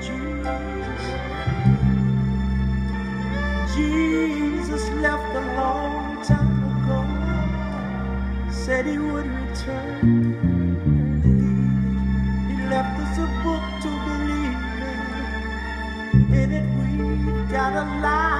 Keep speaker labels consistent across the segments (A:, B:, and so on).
A: Jesus. Jesus left a long time ago, said he would return. He left us a book to believe in, in it we got a life.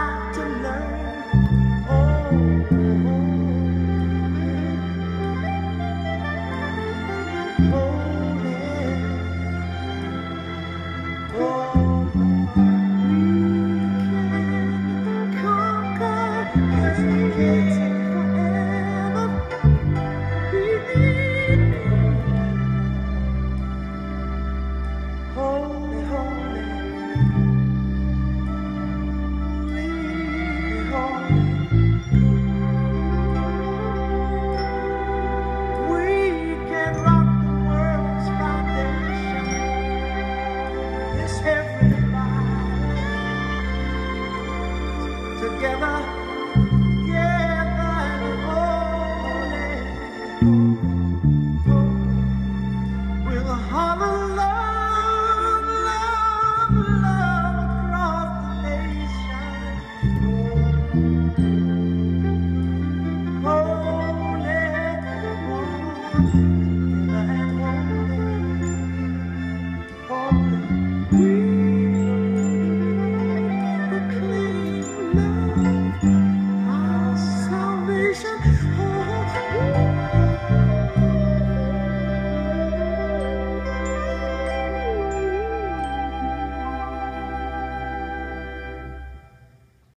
A: together.